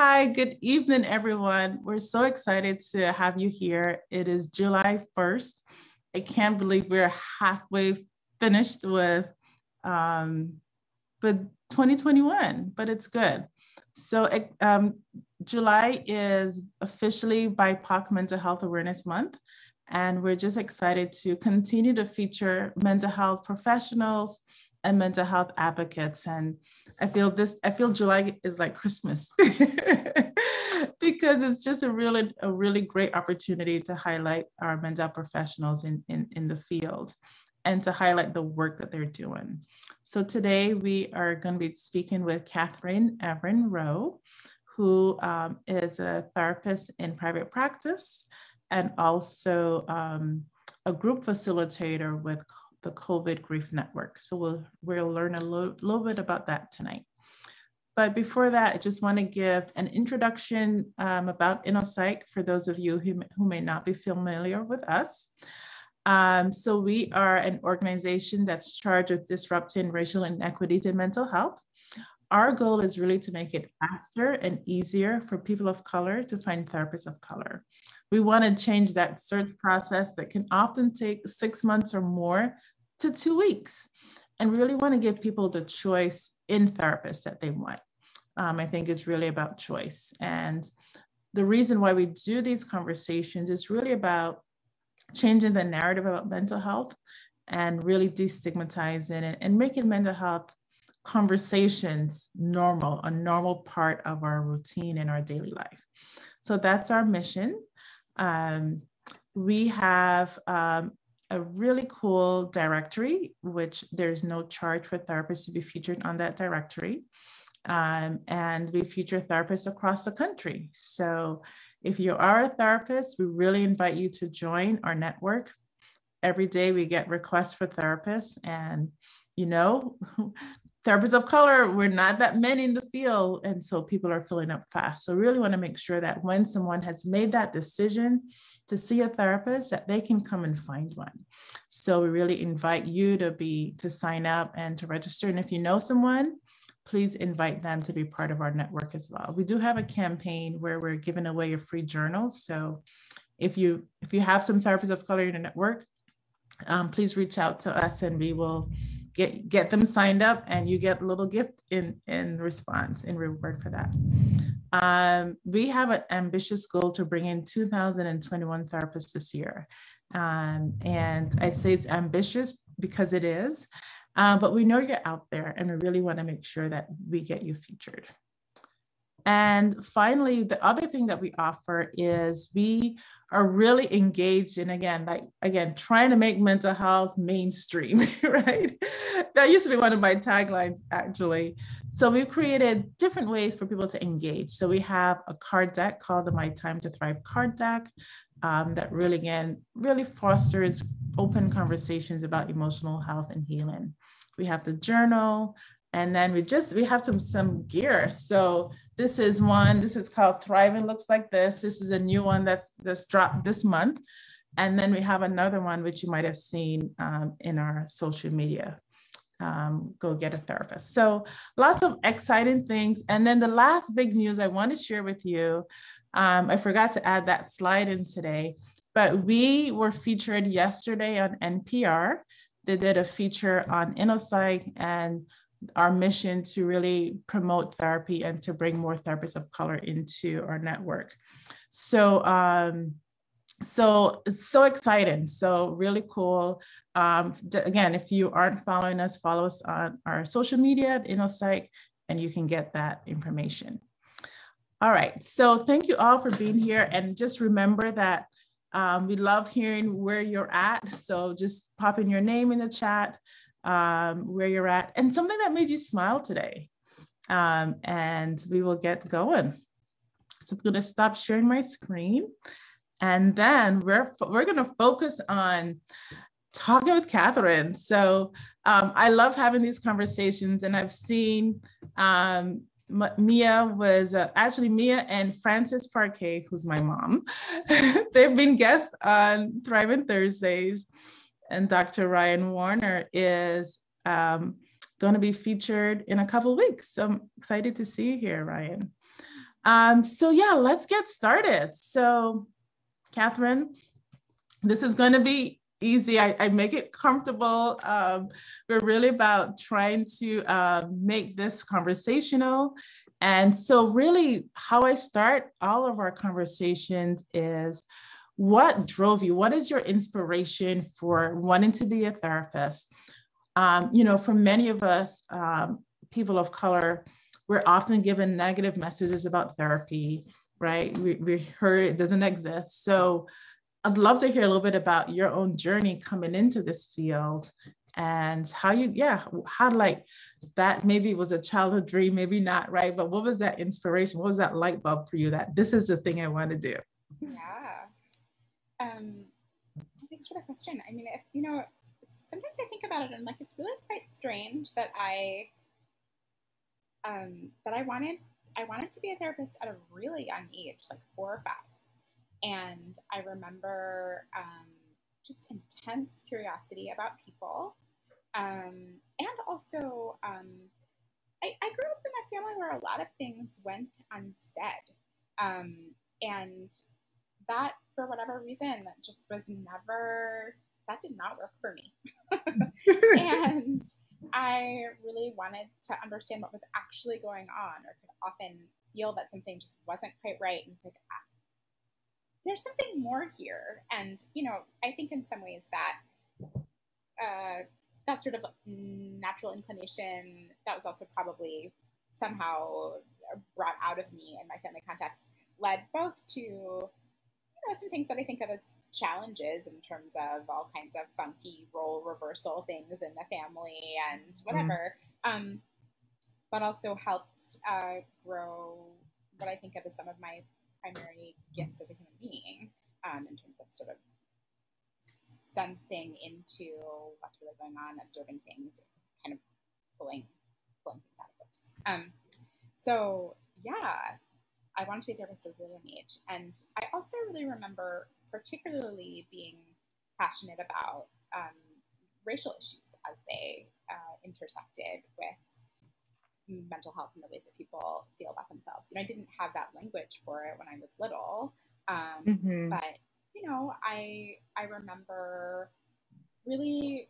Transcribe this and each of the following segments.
Hi, good evening, everyone. We're so excited to have you here. It is July 1st. I can't believe we're halfway finished with, um, with 2021, but it's good. So um, July is officially BIPOC Mental Health Awareness Month. And we're just excited to continue to feature mental health professionals and mental health advocates. And I feel this, I feel July is like Christmas because it's just a really, a really great opportunity to highlight our mental professionals in, in, in the field and to highlight the work that they're doing. So today we are going to be speaking with Katherine Evering-Rowe, who um, is a therapist in private practice and also um, a group facilitator with the COVID Grief Network. So we'll, we'll learn a lo little bit about that tonight. But before that, I just want to give an introduction um, about InnoPsych for those of you who, who may not be familiar with us. Um, so we are an organization that's charged with disrupting racial inequities in mental health. Our goal is really to make it faster and easier for people of color to find therapists of color. We want to change that search process that can often take six months or more to two weeks. And really want to give people the choice in therapists that they want. Um, I think it's really about choice. And the reason why we do these conversations is really about changing the narrative about mental health and really destigmatizing it and making mental health conversations normal, a normal part of our routine in our daily life. So that's our mission. Um, we have um, a really cool directory, which there's no charge for therapists to be featured on that directory. Um, and we feature therapists across the country. So if you are a therapist, we really invite you to join our network. Every day we get requests for therapists and you know, therapists of color, we're not that many in the field. And so people are filling up fast. So we really want to make sure that when someone has made that decision to see a therapist, that they can come and find one. So we really invite you to be, to sign up and to register. And if you know someone, please invite them to be part of our network as well. We do have a campaign where we're giving away a free journal. So if you, if you have some therapists of color in your network, um, please reach out to us and we will get get them signed up and you get a little gift in in response in reward for that. Um, we have an ambitious goal to bring in 2021 therapists this year. Um, and i say it's ambitious because it is uh, but we know you're out there and we really want to make sure that we get you featured. And finally, the other thing that we offer is we are really engaged in, again, like, again, trying to make mental health mainstream, right? That used to be one of my taglines, actually. So we've created different ways for people to engage. So we have a card deck called the My Time to Thrive card deck um, that really, again, really fosters open conversations about emotional health and healing. We have the journal, and then we just, we have some, some gear. So this is one, this is called Thriving Looks Like This. This is a new one that's, that's dropped this month. And then we have another one, which you might have seen um, in our social media. Um, go get a therapist. So lots of exciting things. And then the last big news I want to share with you, um, I forgot to add that slide in today, but we were featured yesterday on NPR. They did a feature on InnoPsych and our mission to really promote therapy and to bring more therapists of color into our network. So, um, so it's so exciting. So really cool. Um, again, if you aren't following us, follow us on our social media at InnoPsych, and you can get that information. All right. So thank you all for being here. And just remember that um, we love hearing where you're at. So just pop in your name in the chat um, where you're at, and something that made you smile today. Um, and we will get going. So I'm going to stop sharing my screen. And then we're, we're going to focus on talking with Katherine. So um, I love having these conversations, and I've seen um, Mia was uh, actually Mia and Frances Parquet, who's my mom. They've been guests on Thriving Thursdays and Dr. Ryan Warner is um, going to be featured in a couple weeks. So I'm excited to see you here, Ryan. Um, so yeah, let's get started. So, Katherine, this is going to be easy. I, I, make it comfortable. Um, we're really about trying to uh, make this conversational. And so, really, how I start all of our conversations is what drove you? What is your inspiration for wanting to be a therapist? Um, you know, for many of us, um, people of color, we're often given negative messages about therapy, right? We, we heard it doesn't exist. So I'd love to hear a little bit about your own journey coming into this field and how you, yeah, how like that maybe was a childhood dream, maybe not, right? But what was that inspiration? What was that light bulb for you that this is the thing I want to do? Yeah. Um, thanks for the question. I mean, you know, sometimes I think about it and I'm like, it's really quite strange that I um, that I wanted I wanted to be a therapist at a really young age, like four or five. And I remember um, just intense curiosity about people. Um, and also, um, I, I, grew up in a family where a lot of things went unsaid. Um, and that, for whatever reason, that just was never, that did not work for me. and I really wanted to understand what was actually going on, or could often feel that something just wasn't quite right. And it's like, ah, there's something more here. And, you know, I think in some ways that uh, that sort of natural inclination that was also probably somehow brought out of me in my family context led both to know, some things that I think of as challenges in terms of all kinds of funky role reversal things in the family and mm-hmm. whatever. Mm-hmm. Um, but also helped uh, grow what I think of as some of my primary gifts as a human being um, in terms of sort of sensing into what's really going on, observing things, kind of pulling pulling things out of those. Um, so yeah, I wanted to be a therapist at a really young age. And I also really remember particularly being passionate about um, racial issues as they uh, intersected with mental health and the ways that people feel about themselves. You know, I didn't have that language for it when I was little, um, mm-hmm. but you know, I I remember really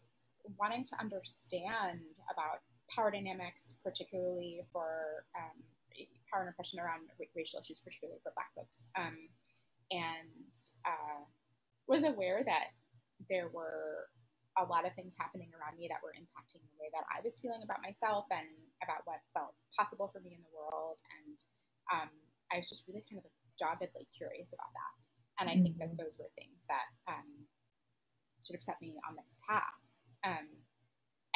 wanting to understand about power dynamics, particularly for um, power and oppression around racial issues, particularly for Black folks, um, and uh, was aware that there were a lot of things happening around me that were impacting the way that I was feeling about myself and about what felt possible for me in the world. And um, I was just really kind of doggedly curious about that. And I mm-hmm. think that mm-hmm. those were things that um, sort of set me on this path. Um,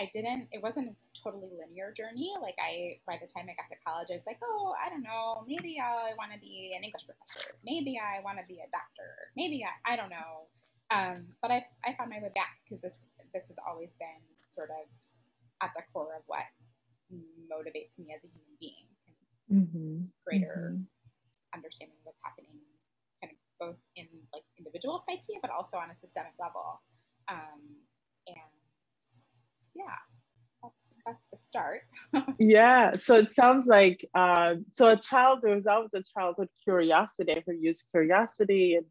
I didn't, it wasn't a totally linear journey. Like I, by the time I got to college, I was like, oh, I don't know, maybe I want to be an English professor. Maybe I want to be a doctor. Maybe I, I don't know. Um, but I, I found my way back because this, this has always been sort of at the core of what motivates me as a human being. Mm-hmm. Greater mm-hmm. understanding of what's happening kind of both in like individual psyche, but also on a systemic level. Um, and yeah, that's that's the start. yeah. So it sounds like uh, so a child. There was always a childhood curiosity. I use curiosity and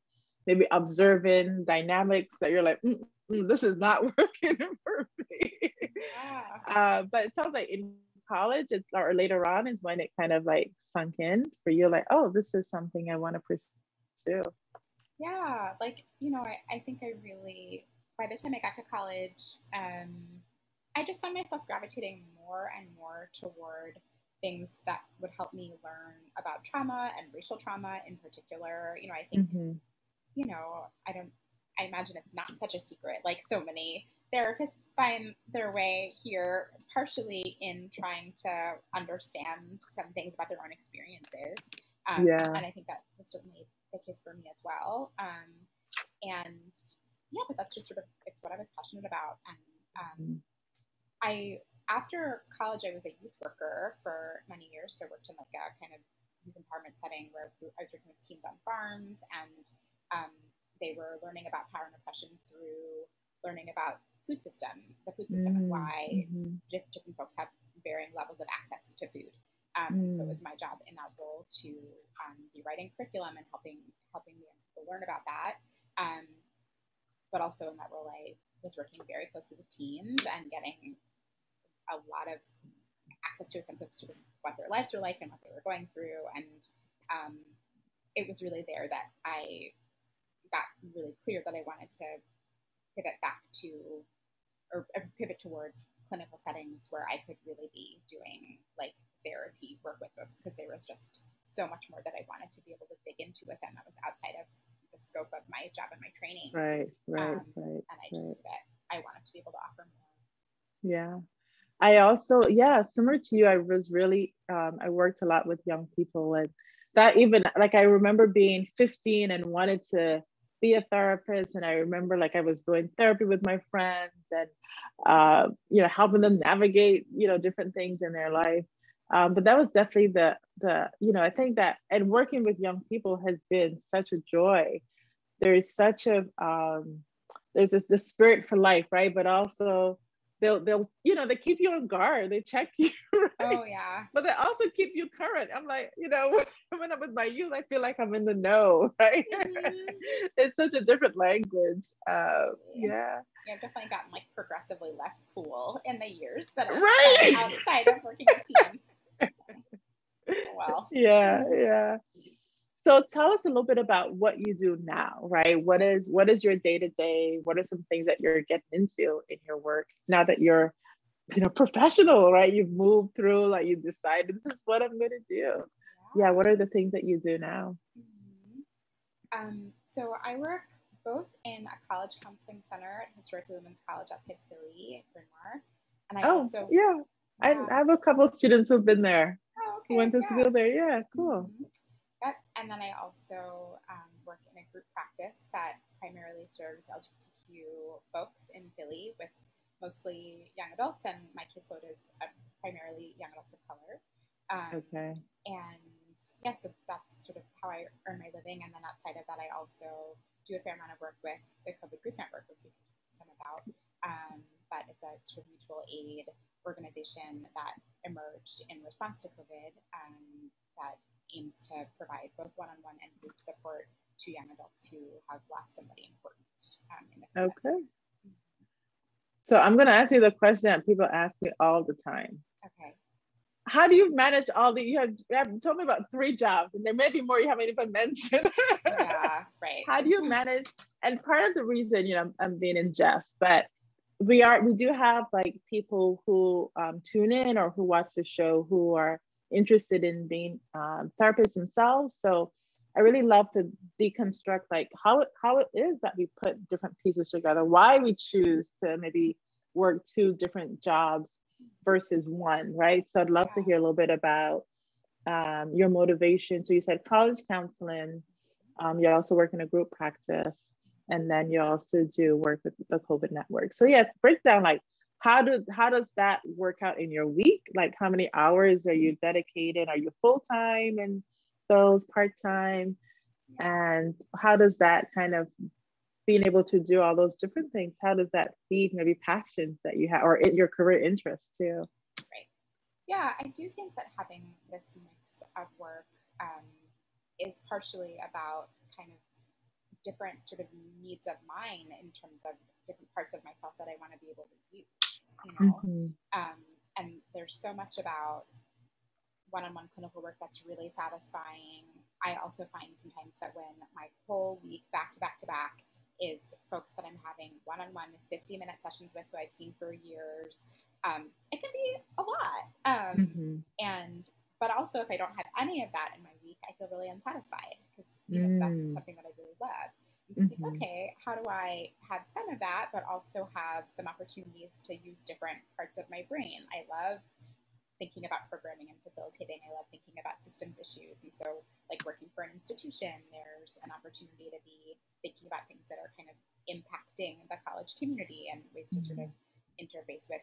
maybe observing dynamics that you're like, mm, mm, this is not working for me. Yeah. Uh, but it sounds like in college, it's or later on is when it kind of like sunk in for you. Like, oh, this is something I want to pursue. Yeah, like you know, I, I think I really by the time I got to college, um, I just found myself gravitating more and more toward things that would help me learn about trauma and racial trauma in particular. You know, I think, mm-hmm. you know, I don't, I imagine it's not such a secret. Like so many therapists find their way here partially in trying to understand some things about their own experiences. Um, yeah. And I think that was certainly the case for me as well. Um, and yeah, but that's just sort of, it's what I was passionate about. And um, mm-hmm. I after college, I was a youth worker for many years. So I worked in like a kind of youth empowerment setting where I was working with teens on farms, and um, they were learning about power and oppression through learning about food system, the food system, mm-hmm. and why mm-hmm. different folks have varying levels of access to food. Um, mm. So it was my job in that role to um, be writing curriculum and helping helping young people learn about that. Um, but also in that role, I was working very closely with teens and getting a lot of access to a sense of sort of what their lives were like and what they were going through. And um, it was really there that I got really clear that I wanted to pivot back to or pivot toward clinical settings where I could really be doing like therapy work with folks because there was just so much more that I wanted to be able to dig into with them that was outside of the scope of my job and my training. Right, right, um, right. And I just right. knew that I wanted to be able to offer more. Yeah. I also, yeah, similar to you, I was really, um, I worked a lot with young people and that even, like, I remember being 15 and wanted to be a therapist. And I remember like I was doing therapy with my friends and, uh, you know, helping them navigate, you know, different things in their life. Um, but that was definitely the the you know I think that and working with young people has been such a joy. There's such a um, there's this the spirit for life, right? But also they'll they'll you know they keep you on guard. They check you right? oh yeah. But they also keep you current. I'm like you know when i'm with my youth i feel like i'm in the know right? Mm-hmm. it's such a different language. Uh, yeah. yeah. I've definitely gotten like progressively less cool in the years that i've right. outside of working with teams well. Yeah yeah so tell us a little bit about what you do now right what is what is your day to day what are some things that you're getting into in your work now that you're you know professional right you've moved through like you decided this is what i'm going to do yeah. yeah. what are the things that you do now mm-hmm. um, so i work both in a college counseling center at historically women's college outside philly bryn mawr and i oh, also yeah I, I have a couple of students who've been there oh, okay, went to yeah. school there yeah cool mm-hmm. Yep. And then I also um, work in a group practice that primarily serves LGBTQ folks in Philly with mostly young adults, and my caseload is uh, primarily young adults of color. Um, okay. And yeah, so that's sort of how I earn my living. And then outside of that, I also do a fair amount of work with the COVID Grief Network, which we can talk some about. Um, but it's a sort of mutual aid organization that emerged in response to COVID um, that aims to provide both one-on-one and group support to young adults who have lost somebody important um, in the Okay. So I'm going to ask you the question that people ask me all the time. Okay. How do you manage all the, you have, you have told me about three jobs and there may be more you haven't even mentioned. yeah, right. How do you manage? And part of the reason, you know, I'm being in jest, but we are, we do have like people who um, tune in or who watch the show who are interested in being um, therapists themselves. So I really love to deconstruct like how it, how it is that we put different pieces together, why we choose to maybe work two different jobs versus one, right? So I'd love to hear a little bit about um, your motivation. So you said college counseling, um, you also work in a group practice, and then you also do work with the COVID network. So yeah, break down like how does how does that work out in your week? Like how many hours are you dedicated? Are you full-time and those part-time? And how does that kind of being able to do all those different things how does that feed maybe passions that you have or in your career interests too? Right. Yeah i do think that having this mix of work um, is partially about kind of different sort of needs of mine in terms of different parts of myself that I want to be able to use you know mm-hmm. um, and there's so much about one-on-one clinical work that's really satisfying i also find sometimes that when my whole week back to back to back is folks that i'm having one-on-one 50 minute sessions with who i've seen for years um, it can be a lot um, mm-hmm. and but also if i don't have any of that in my week i feel really unsatisfied because you know mm. that's something that i really love to mm-hmm. think, okay, how do I have some of that, but also have some opportunities to use different parts of my brain? I love thinking about programming and facilitating. I love thinking about systems issues. And so, like working for an institution, there's an opportunity to be thinking about things that are kind of impacting the college community and ways to mm-hmm. sort of mm-hmm. interface with,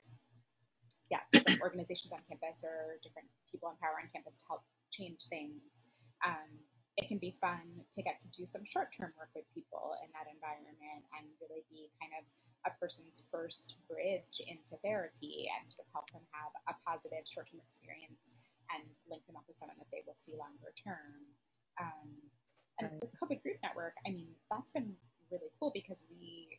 yeah, different organizations on campus or different people in power on campus to help change things. Um, it can be fun to get to do some short term work with people in that environment and really be kind of a person's first bridge into therapy and sort of help them have a positive short term experience and link them up with someone that they will see longer term. Um, and right. with COVID Grief Network, I mean, that's been really cool because we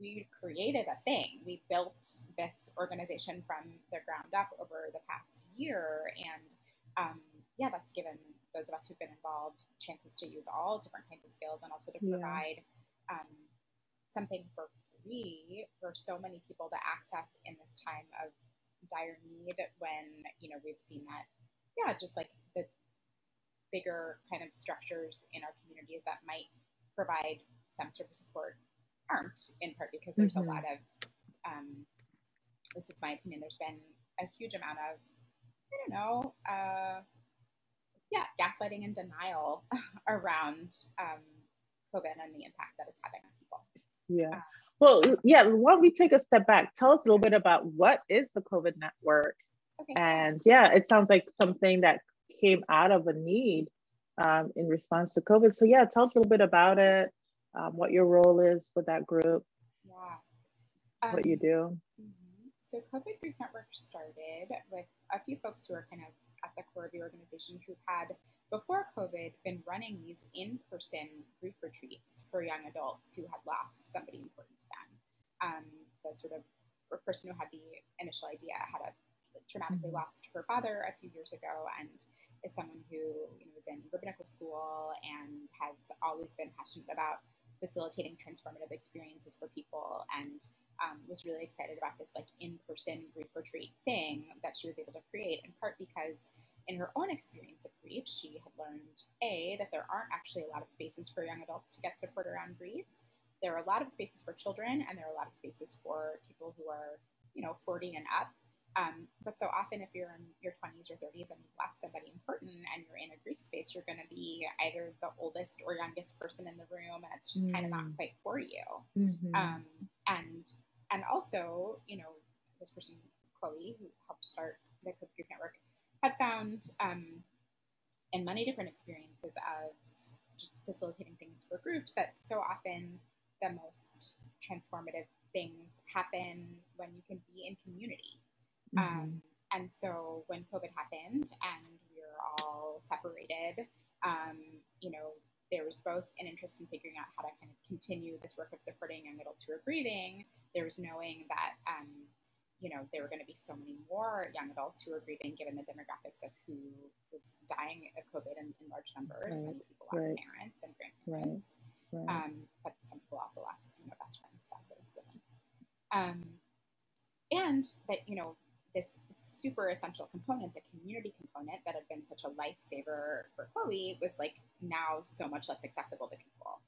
we created a thing. We built this organization from the ground up over the past year, and um, yeah, that's given those of us who've been involved chances to use all different kinds of skills and also to provide yeah. um, something for free for so many people to access in this time of dire need when you know we've seen that yeah just like the bigger kind of structures in our communities that might provide some sort of support aren't in part because there's mm-hmm. a lot of um, this is my opinion there's been a huge amount of i don't know uh, yeah gaslighting and denial around um, covid and the impact that it's having on people yeah um, well, yeah, why don't we take a step back? Tell us a little bit about what is the COVID network? Okay. And yeah, it sounds like something that came out of a need um, in response to COVID. So yeah, tell us a little bit about it, um, what your role is with that group, yeah. Um, what you do. Mm-hmm. So COVID Grief Network started with a few folks who are kind of at the core of the organization who had, before COVID, been running these in person grief retreats for young adults who had lost somebody important to them. Um, the sort of person who had the initial idea had a traumatically mm-hmm. lost her father a few years ago and is someone who you know, was in rabbinical school and has always been passionate about facilitating transformative experiences for people and um, was really excited about this like in-person grief retreat thing that she was able to create in part because in her own experience of grief she had learned a that there aren't actually a lot of spaces for young adults to get support around grief there are a lot of spaces for children and there are a lot of spaces for people who are you know 40 and up um, but so often, if you're in your 20s or 30s and you've lost somebody important and you're in a grief space, you're going to be either the oldest or youngest person in the room, and it's just mm. kind of not quite for you. Mm-hmm. Um, and and also, you know, this person, Chloe, who helped start the Grief Network, had found um, in many different experiences of just facilitating things for groups that so often the most transformative things happen when you can be in community Mm-hmm. Um, and so when COVID happened and we were all separated, um, you know, there was both an interest in figuring out how to kind of continue this work of supporting young adults who are grieving. There was knowing that, um, you know, there were going to be so many more young adults who were grieving given the demographics of who was dying of COVID in, in large numbers. Right. Many people lost right. parents and grandparents. Right. Um, but some people also lost, you know, best friends, spouses, siblings. Um, and that, you know, this super essential component, the community component that had been such a lifesaver for Chloe, was like now so much less accessible to people.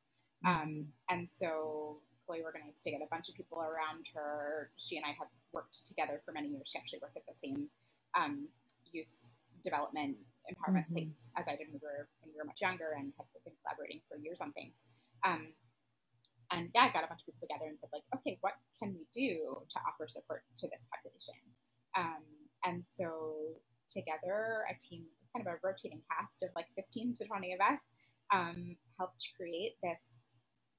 Mm-hmm. Um, and so Chloe organized to get a bunch of people around her. She and I have worked together for many years. She actually worked at the same um, youth development empowerment mm-hmm. place as I did when we were when we were much younger and have been collaborating for years on things. Um, and yeah, I got a bunch of people together and said like, okay, what can we do to offer support to this and so together, a team, kind of a rotating cast of like 15 to 20 of us, um, helped create this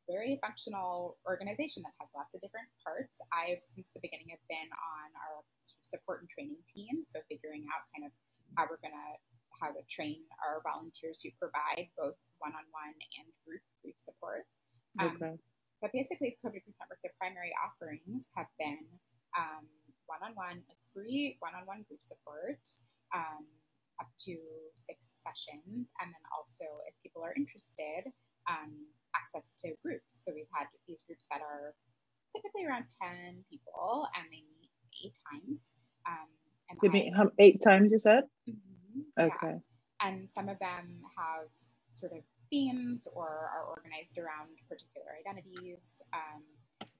very functional organization that has lots of different parts. I've since the beginning have been on our support and training team, so figuring out kind of how we're gonna how to train our volunteers who provide both one-on-one and group group support. Um, okay. But basically, COVID Grief Network, the primary offerings have been um, one-on-one, like free one-on-one group support, um, up to six sessions, and then also, if people are interested, um, access to groups. So we've had these groups that are typically around ten people, and they meet eight times. Um, and they meet eight times, you said. Mm-hmm, okay. Yeah. And some of them have sort of themes or are organized around particular identities.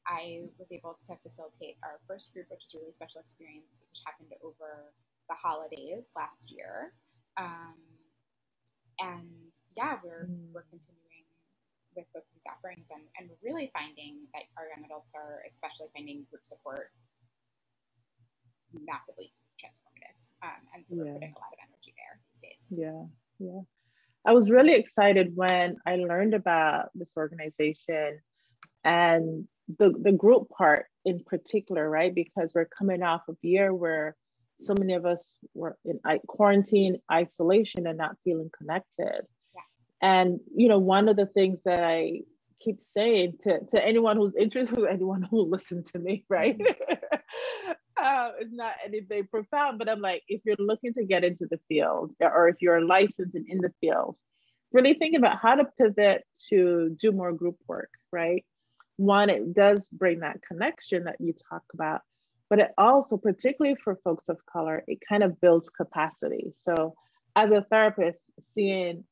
I was able to facilitate our first group, which was a really special experience, which happened over the holidays last year. Um, and yeah, we're, mm. we're continuing with both these offerings and, and we're really finding that our young adults are especially finding group support massively transformative. Um, and so we're yeah. putting a lot of energy there these days. Yeah, yeah. I was really excited when I learned about this organization and the, the group part in particular, right? Because we're coming off of a year where so many of us were in quarantine, isolation, and not feeling connected. Yeah. And you know, one of the things that I keep saying to, to anyone who's interested, anyone who will listen to me, right? uh, it's not anything profound, but I'm like, if you're looking to get into the field or if you're licensed and in the field, really think about how to pivot to do more group work, right? One, it does bring that connection that you talk about, but it also, particularly for folks of color, it kind of builds capacity. So as a therapist, seeing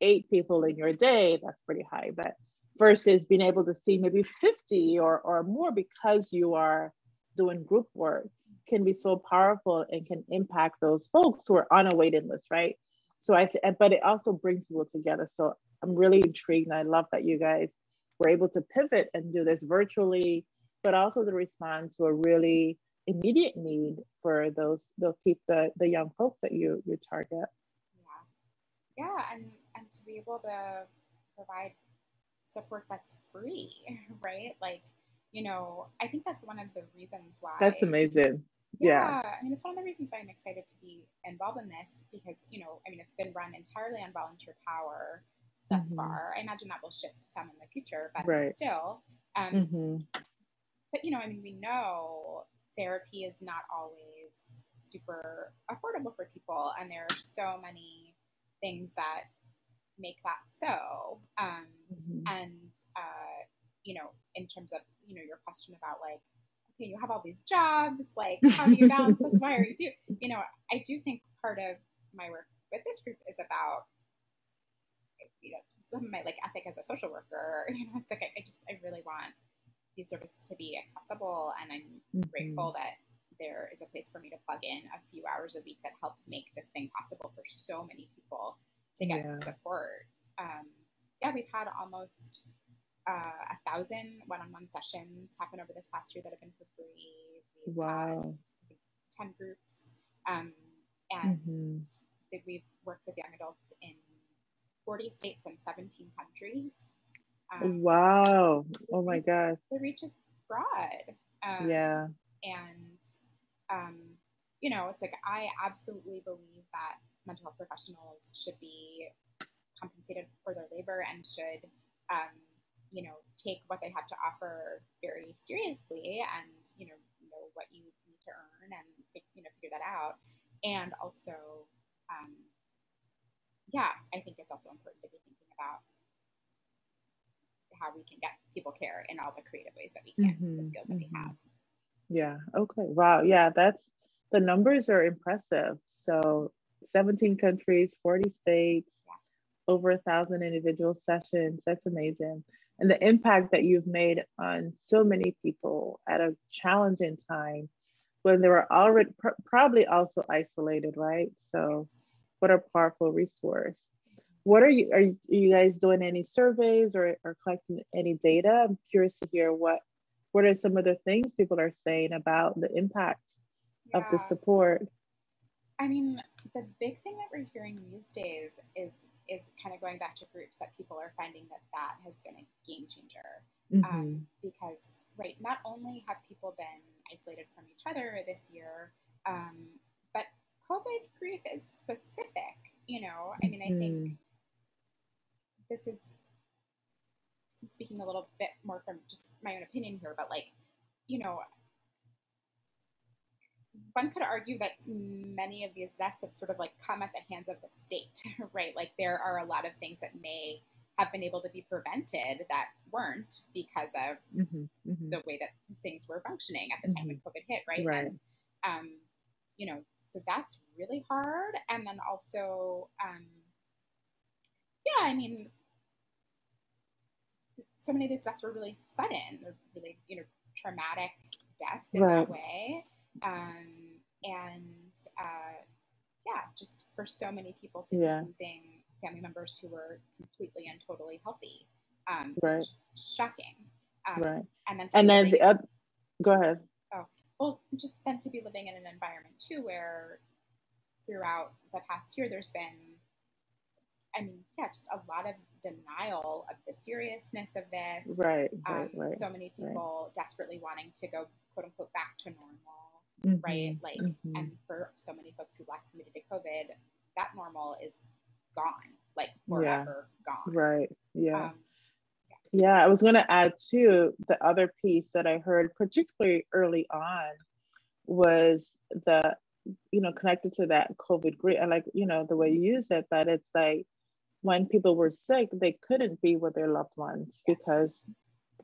eight people in your day, that's pretty high, but versus being able to see maybe 50 or, or more because you are doing group work can be so powerful and can impact those folks who are on a waiting list, right? So I, but it also brings people together. So I'm really intrigued and I love that you guys were able to pivot and do this virtually, but also to respond to a really immediate need for those those people, the, the young folks that you you target. Yeah, yeah, and and to be able to provide support that's free, right? Like, you know, I think that's one of the reasons why. That's amazing. Yeah, yeah. I mean, it's one of the reasons why I'm excited to be involved in this because, you know, I mean, it's been run entirely on volunteer power thus mm-hmm. far. I imagine that will shift some in the future, but right. still. Um, mm-hmm. But, you know, I mean, we know therapy is not always super affordable for people, and there are so many things that make that so. Um, mm-hmm. And, uh, you know, in terms of, you know, your question about like, okay, you have all these jobs, like, how do you balance this? Why are you do? You know, I do think part of my work with this group is about, you know, my like ethic as a social worker. You know, it's like I, I just I really want these services to be accessible, and I'm mm-hmm. grateful that there is a place for me to plug in a few hours a week that helps make this thing possible for so many people to get yeah. support. Um, yeah, we've had almost uh, a thousand one-on-one sessions happen over this past year that have been for free. We've wow. Had, ten groups, um, and mm-hmm. we've worked with young adults in 40 states and 17 countries. Um, wow! Oh my gosh! The reach is broad. Um, yeah. And um, you know, it's like I absolutely believe that mental health professionals should be compensated for their labor and should, um, you know, take what they have to offer very seriously and, you know, know what you need to earn and, you know, figure that out. And also, um, yeah, I think it's also important to be thinking about how we can get people care in all the creative ways that we can, mm-hmm, the skills that mm-hmm. we have. Yeah. Okay. Wow. Yeah. That's the numbers are impressive. So 17 countries, 40 states, over a thousand individual sessions. That's amazing. And the impact that you've made on so many people at a challenging time when they were already pr- probably also isolated, right? So, what a powerful resource. What are you, are you, are you guys doing any surveys or, or collecting any data? I'm curious to hear what, what are some of the things people are saying about the impact yeah. of the support? I mean, the big thing that we're hearing these days is is kind of going back to groups that people are finding that that has been a game changer mm-hmm. um, because right not only have people been isolated from each other this year um, covid grief is specific you know i mean i think mm-hmm. this is I'm speaking a little bit more from just my own opinion here but like you know one could argue that many of these deaths have sort of like come at the hands of the state, right? Like there are a lot of things that may have been able to be prevented that weren't because of mm-hmm, mm-hmm. the way that things were functioning at the time mm-hmm. when COVID hit, right? Right. And, um, you know, so that's really hard. And then also, um, yeah, I mean, so many of these deaths were really sudden. They're really, you know, traumatic deaths in right. that way. Um, and uh, yeah, just for so many people to yeah. be losing family members who were completely and totally healthy. Um, right. shocking. Um, right. And then, and then the other, go ahead. Well, just then to be living in an environment too where throughout the past year there's been, I mean, yeah, just a lot of denial of the seriousness of this. Right. right, um, right so many people right. desperately wanting to go, quote unquote, back to normal mm-hmm. right? Like, mm-hmm. and for so many folks who last admitted to COVID, that normal is gone, like forever yeah. gone. Right. Yeah. Um, yeah. I was going to add too the other piece that I heard, particularly early on, was the, you know, connected to that COVID grief. I like, you know, the way you use it, but it's like when people were sick, they couldn't be with their loved ones yes. because,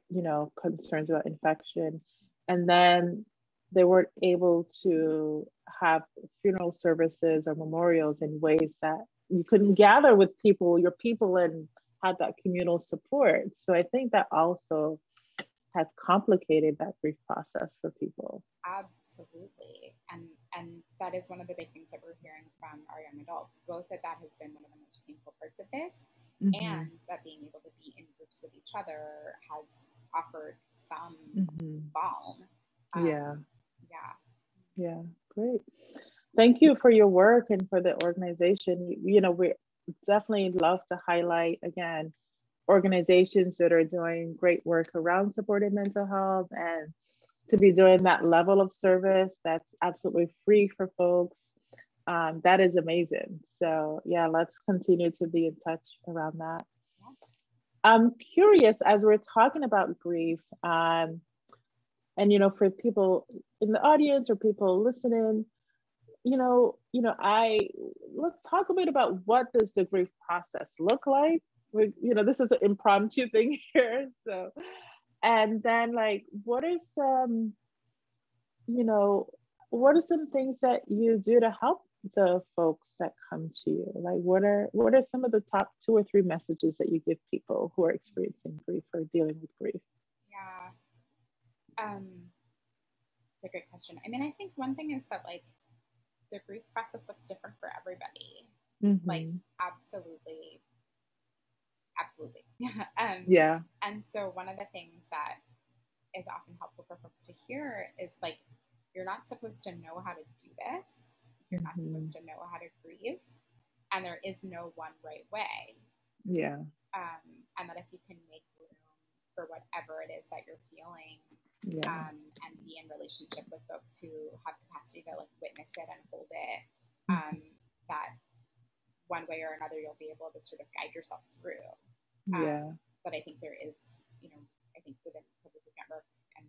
you know, concerns about infection. And then they weren't able to have funeral services or memorials in ways that you couldn't gather with people, your people, and have that communal support. So I think that also has complicated that grief process for people. Absolutely. And and that is one of the big things that we're hearing from our young adults, both that that has been one of the most painful parts of this mm-hmm. and that being able to be in groups with each other has offered some mm-hmm. balm. Um, yeah. Yeah. Yeah. Great. Thank you for your work and for the organization. You, you know, we definitely love to highlight again organizations that are doing great work around supported mental health and to be doing that level of service that's absolutely free for folks. Um, that is amazing. So yeah, let's continue to be in touch around that. I'm curious as we're talking about grief, um, and you know, for people in the audience or people listening, you know, you know, I let's talk a bit about what does the grief process look like we, you know, this is an impromptu thing here. So, and then like, what are some, you know, what are some things that you do to help the folks that come to you? Like, what are what are some of the top two or three messages that you give people who are experiencing grief or dealing with grief? Yeah, um, it's a great question. I mean, I think one thing is that like the grief process looks different for everybody. Mm-hmm. Like, absolutely absolutely. um, yeah. And so one of the things that is often helpful for folks to hear is like, you're not supposed to know how to do this. You're mm-hmm. not supposed to know how to grieve. And there is no one right way. Yeah. Um, and that if you can make room for whatever it is that you're feeling yeah. um, and be in relationship with folks who have capacity to like witness it and hold it, mm-hmm. um, that one way or another you'll be able to sort of guide yourself through. Um, yeah. But I think there is, you know, I think within the Public Network, and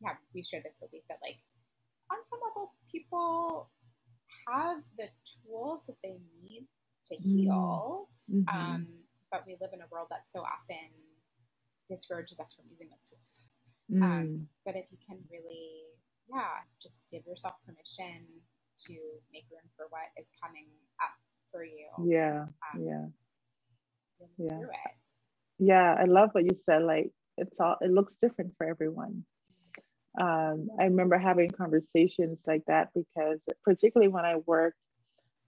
yeah, we share this belief that like on some level, people have the tools that they need to mm-hmm. heal. Mm-hmm. Um, but we live in a world that so often discourages us from using those tools. Um, mm. Um, but if you can really, yeah, just give yourself permission to make room for what is coming up for you. Yeah. Um, yeah. Yeah. Yeah. I love what you said. Like it's all, it looks different for everyone. Um, I remember having conversations like that because particularly when I worked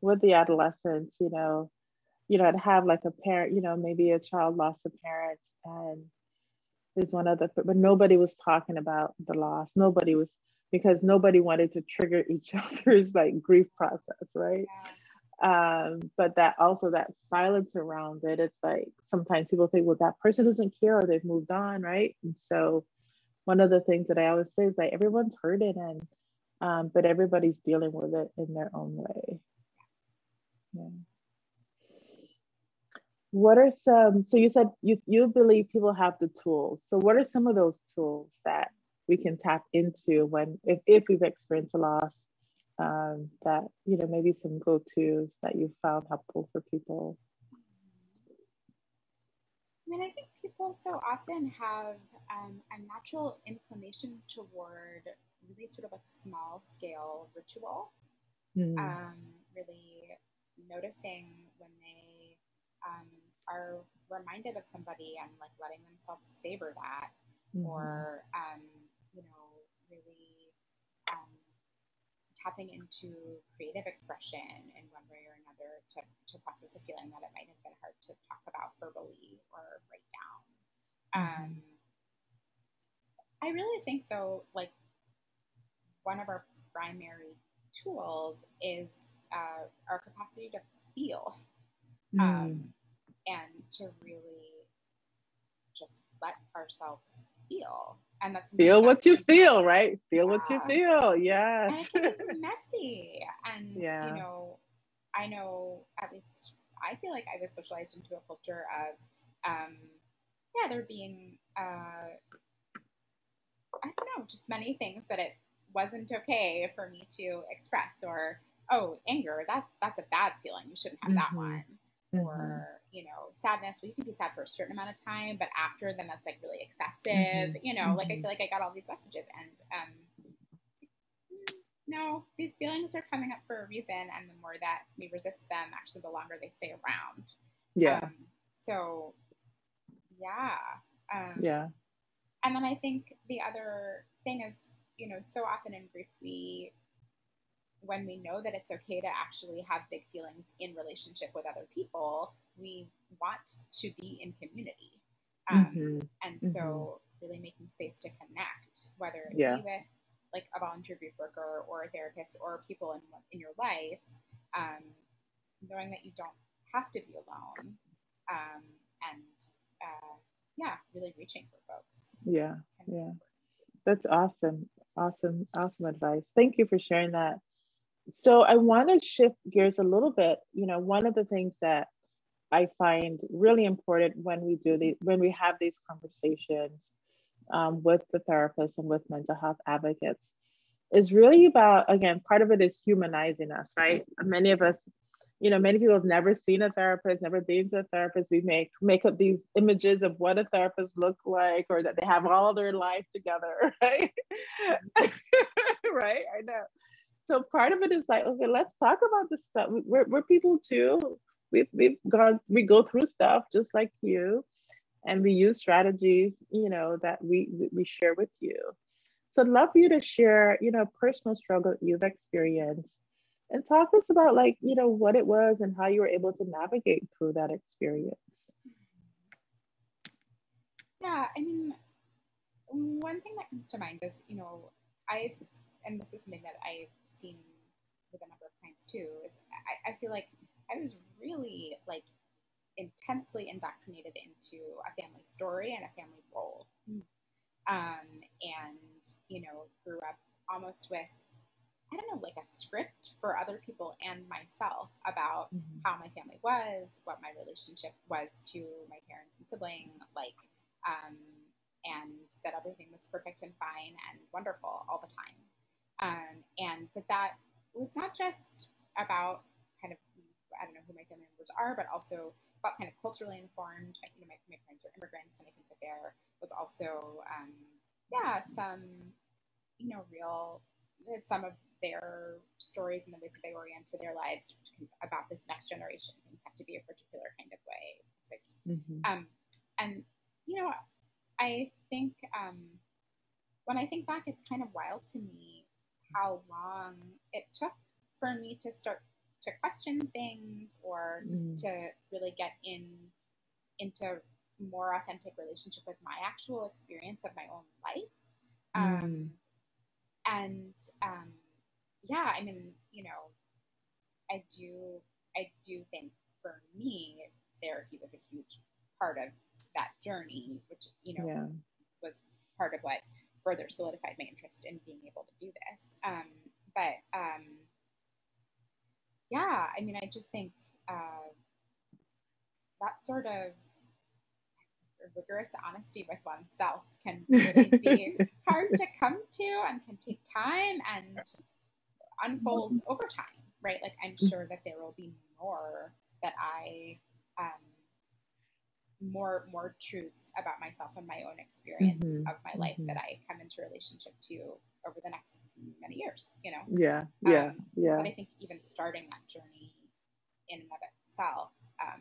with the adolescents, you know, you know, I'd have like a parent, you know, maybe a child lost a parent and there's one other, but nobody was talking about the loss. Nobody was, because nobody wanted to trigger each other's like grief process, right? Yeah um, but that also that silence around it it's like sometimes people think well that person doesn't care or they've moved on right and so one of the things that i always say is like everyone's hurting and um, but everybody's dealing with it in their own way yeah what are some so you said you you believe people have the tools so what are some of those tools that we can tap into when if, if we've experienced a loss um, that you know maybe some go-to's that you found helpful for people I mean, I think people so often have um, a natural inclination toward really sort of like small scale ritual. Mm. Um, really noticing when they um, are reminded of somebody and like letting themselves savor that, mm-hmm. or um, you know, really tapping into creative expression in one way or another to, to process a feeling that it might have been hard to talk about verbally or write down. Mm-hmm. Um, I really think, though, like one of our primary tools is uh, our capacity to feel mm. um, and to really just let ourselves feel. and that's feel what you feel, right? Feel yeah. what you feel. Yes. And it can messy. And yeah. you know, I know at least I feel like I was socialized into a culture of um yeah, there being uh I don't know, just many things that it wasn't okay for me to express or oh, anger, that's that's a bad feeling. You shouldn't have mm-hmm. that one. Mm-hmm. Or you know, sadness, well, you can be sad for a certain amount of time, but after, then that's like really excessive. Mm-hmm. You know, like I mm-hmm. feel like I got all these messages, and um, no, these feelings are coming up for a reason, and the more that we resist them, actually, the longer they stay around. Yeah. Um, so, yeah. Um, yeah. And then I think the other thing is, you know, so often in grief, we when we know that it's okay to actually have big feelings in relationship with other people, we want to be in community. Um, mm-hmm. And so, mm-hmm. really making space to connect, whether it yeah. be with like a volunteer grief worker or a therapist or people in, in your life, um, knowing that you don't have to be alone. Um, and uh, yeah, really reaching for folks. Yeah, yeah. That's awesome. Awesome, awesome advice. Thank you for sharing that so I want to shift gears a little bit. You know, one of the things that I find really important when we do the when we have these conversations um, with the therapists and with mental health advocates is really about again part of it is humanizing us, right? Many of us, you know, many people have never seen a therapist, never been to a therapist. We make make up these images of what a therapist look like, or that they have all their life together, right? right? I know so part of it is like, okay, let's talk about this stuff. We're, we're people too. We've, we've gone, we go through stuff just like you, and we use strategies, you know, that we we share with you. So I'd love you to share, you know, personal struggle you've experienced and talk to us about like, you know, what it was and how you were able to navigate through that experience. Yeah, I mean, one thing that comes to mind is, you know, I've, and this is something that I've seen with a number of clients too is I, I feel like I was really like intensely indoctrinated into a family story and a family role. Mm. Um, and, you know, grew up almost with, I don't know, like a script for other people and myself about mm-hmm. how my family was, what my relationship was to my parents and sibling, like, um, and that everything was perfect and fine and wonderful all the time. Um, and that that was not just about kind of, I don't know who my family members are, but also about kind of culturally informed. You know, my, my parents were immigrants, and I think that there was also, um, yeah, some, you know, real, some of their stories and the ways that they oriented their lives about this next generation. Things have to be a particular kind of way. Mm-hmm. Um, and, you know, I think um, when I think back, it's kind of wild to me how long it took for me to start to question things or mm. to really get in into more authentic relationship with my actual experience of my own life. Mm. Um, and um, yeah, I mean, you know, I do, I do think for me, therapy was a huge part of that journey, which you know yeah. was part of what further solidified my interest in being able to do this. Um, but um, yeah, I mean, I just think uh, that sort of rigorous honesty with oneself can really be hard to come to and can take time and unfolds over time, right? Like, I'm sure that there will be more that I um, more more truths about myself and my own experience mm-hmm. of my life mm-hmm. that I come into relationship to over the next many years, you know? Yeah, yeah, um, yeah. But I think even starting that journey in and of itself um,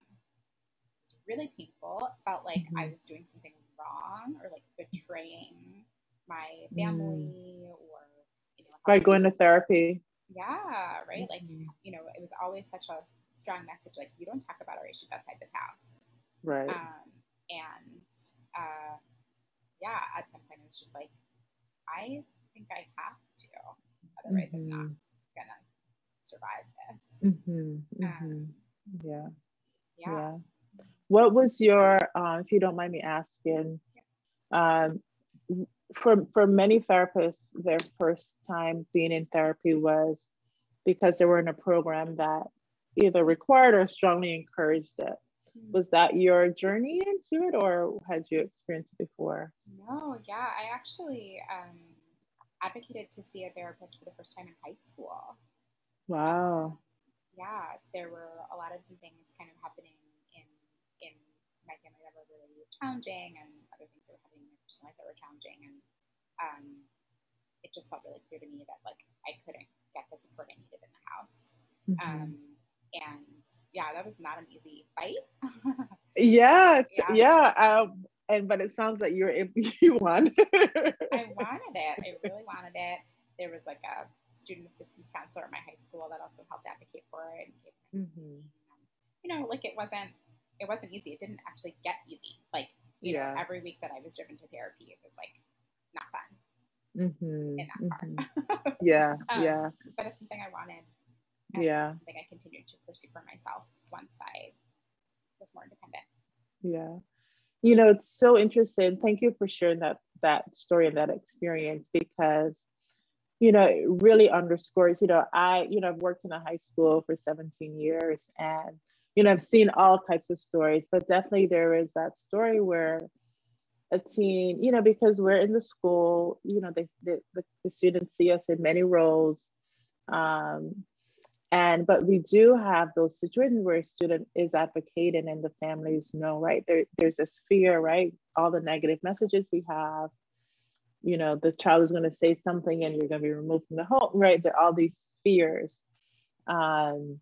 was really painful. It felt like mm-hmm. I was doing something wrong or like betraying my family mm. or, you know, by going to therapy. Yeah, right. Like, mm-hmm. you know, it was always such a strong message like, you don't talk about our issues outside this house Right. Um, and uh, yeah, at some point it was just like, I think I have to, otherwise mm-hmm. I'm not mm-hmm. gonna survive this. Mm-hmm. Um, mm-hmm. yeah. yeah. Yeah. What was your, um, if you don't mind me asking, um, for for many therapists, their first time being in therapy was because they were in a program that either required or strongly encouraged it. Was that your journey into it, or had you experienced it before? No, yeah, I actually um, advocated to see a therapist for the first time in high school. Wow. Yeah, there were a lot of things kind of happening in in my family that were really challenging, and other things that were happening in my personal life that were challenging, and um, it just felt really clear to me that like I couldn't get the support I needed in the house. Mm-hmm. Um, and yeah, that was not an easy fight. yeah, yeah. yeah um, and but it sounds like you're you won. I wanted it. I really wanted it. There was like a student assistance counselor at my high school that also helped advocate for it. And mm-hmm. You know, like it wasn't it wasn't easy. It didn't actually get easy. Like you yeah. know, every week that I was driven to therapy, it was like not fun. Mm-hmm. In that mm-hmm. part. yeah, um, yeah. But it's something I wanted. Yeah. Something I continued to pursue for myself once I was more independent. Yeah you know it's so interesting thank you for sharing that that story and that experience because you know it really underscores you know i you know i've worked in a high school for 17 years and you know i've seen all types of stories but definitely there is that story where a teen you know because we're in the school you know they, the, the students see us in many roles um, and but we do have those situations where a student is advocating and the families know right? There, there's this fear right? All the negative messages we have. You know the child is going to say something and you're going to be removed from the home right? There are all these fears. Um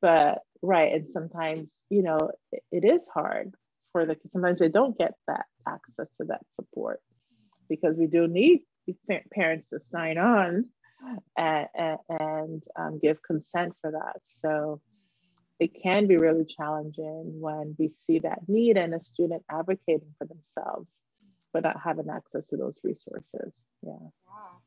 but right and sometimes you know it, it is hard for the sometimes they don't get that access to that support because we do need parents to sign on and, and um, give consent for that. So it can be really challenging when we see that need and a student advocating for themselves, but not having access to those resources. Yeah. Yeah.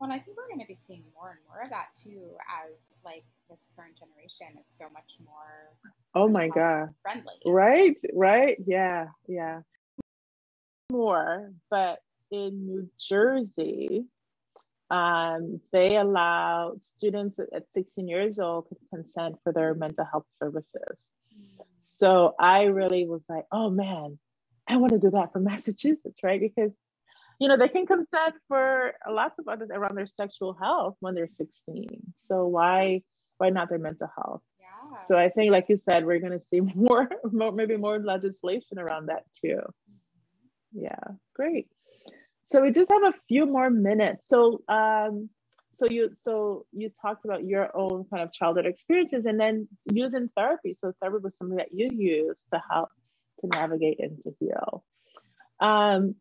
Well, I think we're going to be seeing more and more of that too, as like this current generation is so much more. Oh my god. Friendly. Right. Right. Yeah. Yeah. More, but in New Jersey, um, they allow students at 16 years old to consent for their mental health services. So I really was like, oh man, I want to do that for Massachusetts, right? Because you know they can consent for lots of others around their sexual health when they're 16. So why why not their mental health? Yeah. So I think, like you said, we're going to see more, more, maybe more legislation around that too. Mm-hmm. Yeah, great. So we just have a few more minutes. So um, so you so you talked about your own kind of childhood experiences and then using therapy. So therapy was something that you used to help to navigate and to heal. Um,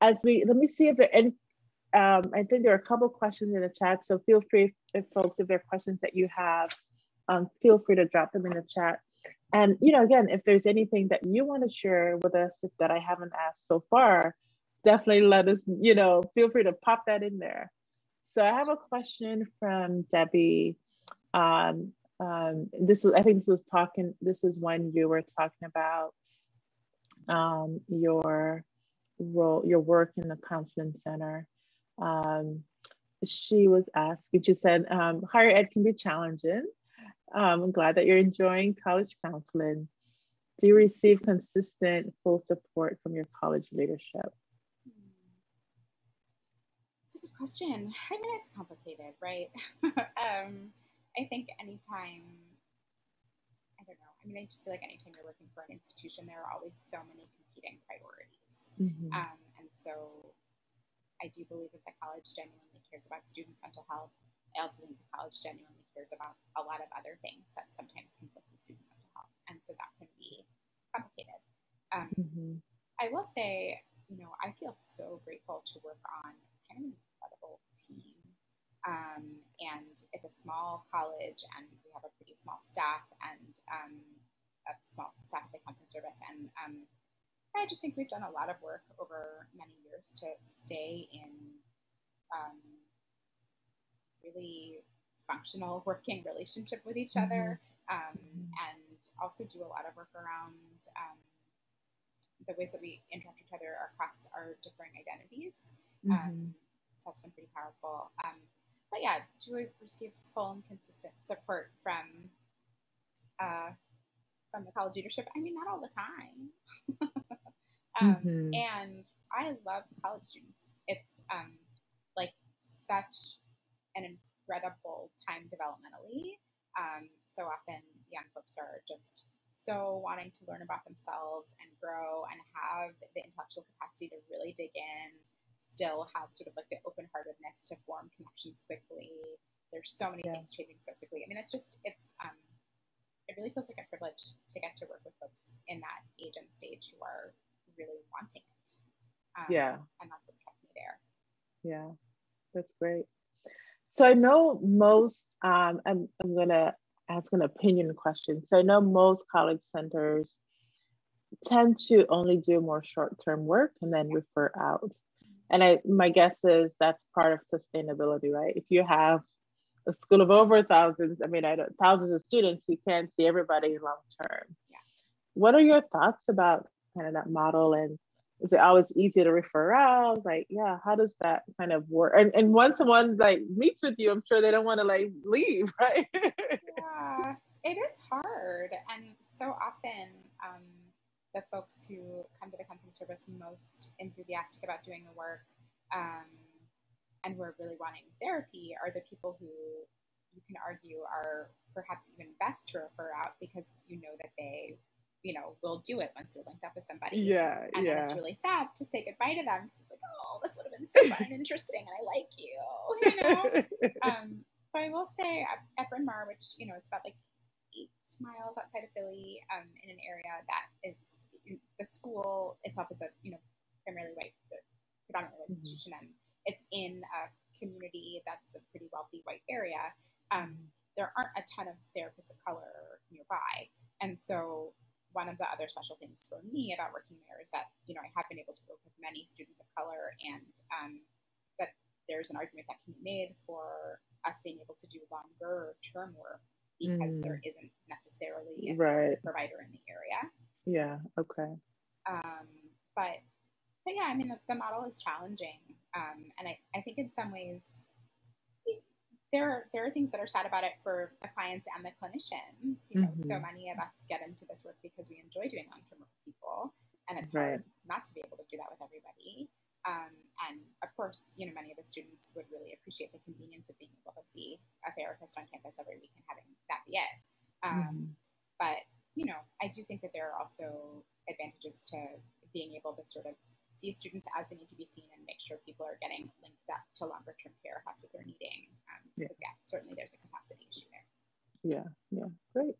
as we let me see if there any um, I think there are a couple questions in the chat. So feel free if folks, if there are questions that you have, um, feel free to drop them in the chat. And you know, again, if there's anything that you want to share with us that I haven't asked so far, definitely let us, you know, feel free to pop that in there. So I have a question from Debbie. Um, um, this was, I think this was talking, this was when you were talking about um, your role, your work in the counseling center. Um, she was asking, she said, um, higher ed can be challenging. Um, I'm glad that you're enjoying college counseling. Do you receive consistent full support from your college leadership? Question. I mean, it's complicated, right? um, I think anytime, I don't know. I mean, I just feel like anytime you're working for an institution, there are always so many competing priorities. Mm-hmm. Um, and so I do believe that the college genuinely cares about students' mental health. I also think the college genuinely cares about a lot of other things that sometimes conflict with students' mental health. And so that can be complicated. Um, mm-hmm. I will say, you know, I feel so grateful to work on kind of team. Um, and it's a small college, and we have a pretty small staff and um, a small staff at the counseling service. And um, I just think we've done a lot of work over many years to stay in um, really functional working relationship with each other, mm-hmm. Um, and also do a lot of work around um, the ways that we interact with each other across our differing identities. Mm-hmm. So that's been pretty powerful. Um, but yeah, do we receive full and consistent support from uh, from the college leadership? I mean, not all the time. um, Mhm. And I love college students. It's um, like such an incredible time developmentally. Um, so often, young folks are just so wanting to learn about themselves and grow and have the intellectual capacity to really dig in, still have sort of like the open heartedness to form connections quickly. There's so many Yeah. things changing so quickly. I mean, it's just, it's, um, it really feels like a privilege to get to work with folks in that age and stage who are really wanting it. Um, Yeah. And that's what's kept me there. Yeah, that's great. So I know most, um, I'm, I'm gonna ask an opinion question. So I know most college centers tend to only do more short-term work and then refer out. And I, my guess is that's part of sustainability, right? If you have a school of over thousands, I mean, I don't, thousands of students, you can't see everybody long-term. Yeah. What are your thoughts about kind of that model and is it always easy to refer out? Like, yeah, how does that kind of work? And and once someone like meets with you, I'm sure they don't want to like leave, right? yeah, it is hard. And so often, um, the folks who come to the counseling service most enthusiastic about doing the work um, and who are really wanting therapy are the people who you can argue are perhaps even best to refer out because you know that they, you know, will do it once you're linked up with somebody. yeah, And then yeah. it's really sad to say goodbye to them because it's like, oh, this would have been so fun and interesting, and I like you, you know. um, but I will say at, at Bryn Mawr, which you know it's about like eight miles outside of Philly, um, in an area that is the school itself is a you know primarily white, predominantly white Mhm. institution, and it's in a community that's a pretty wealthy white area. Um, there aren't a ton of therapists of color nearby, and so one of the other special things for me about working there is that you know I have been able to work with many students of color, and um, that there's an argument that can be made for us being able to do longer term work because Mm. there isn't necessarily a Right. provider in the area. Yeah. Okay. Um, but but yeah, I mean the, the model is challenging, um, and I, I think in some ways there are, there are things that are sad about it for the clients and the clinicians. You know, so Mhm. many of us get into this work because we enjoy doing long term work with people, and it's Right. hard not to be able to do that with everybody. Um, and of course, you know, many of the students would really appreciate the convenience of being able to see a therapist on campus every week and having that be it. Um, Mhm. but you know, I do think that there are also advantages to being able to sort of see students as they need to be seen and make sure people are getting linked up to longer term care if that's what they're needing. Um, Yeah. Because yeah, certainly there's a capacity issue there. Yeah. Yeah. Great.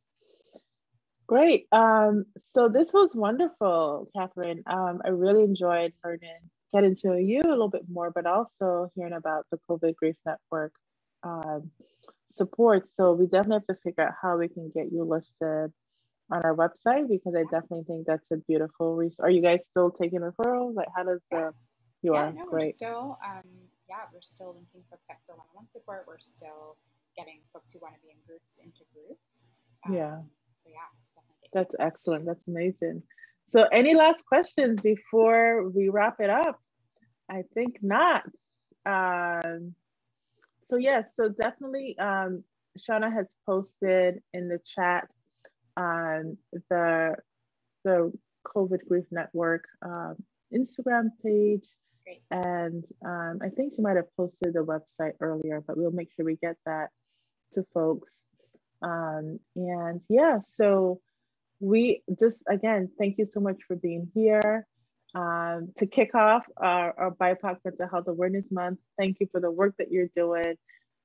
Great. Um, so this was wonderful, Katherine. Um, I really enjoyed learning, getting into you a little bit more, but also hearing about the COVID Grief Network um, support. So we definitely have to figure out how we can get you listed on our website because I definitely think that's a beautiful resource. Are you guys still taking referrals? Like, how does the you yeah, are no, we're great? still um, yeah, we're still linking folks up for one-on-one support. We're still getting folks who want to be in groups into groups. Um, Yeah. So yeah, definitely. That's excellent. That's amazing. So, any last questions before we wrap it up? I think not. Um, so, yes, so definitely, um, Shauna has posted in the chat um, the the COVID Grief Network um, Instagram page, Great. and um, I think she might have posted the website earlier, but we'll make sure we get that to folks. Um, and yeah, so we just again thank you so much for being here um, to kick off our, our BIPOC Mental Health Awareness Month. Thank you for the work that you're doing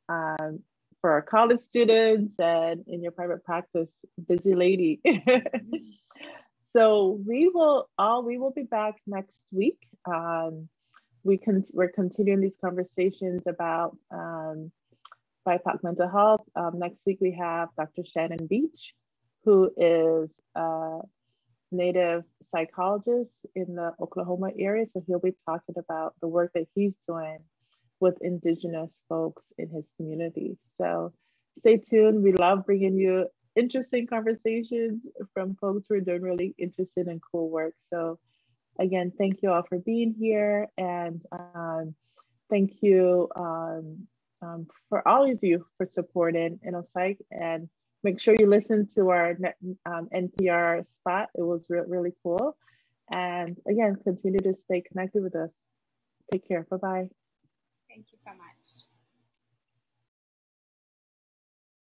um, for our college students and in your private practice, busy lady. so we will all we will be back next week. Um, we can we're continuing these conversations about um, BIPOC mental health. Um, next week we have Dr. Shannon Beach, who is a native psychologist in the Oklahoma area. So he'll be talking about the work that he's doing with Indigenous folks in his community. So stay tuned. We love bringing you interesting conversations from folks who are doing really interesting and cool work. So again, thank you all for being here. And um, thank you um, um, for all of you for supporting InnoPsych. And make sure you listen to our um, NPR spot. It was re really cool. And again, continue to stay connected with us. Take care. Bye bye. Thank you so much.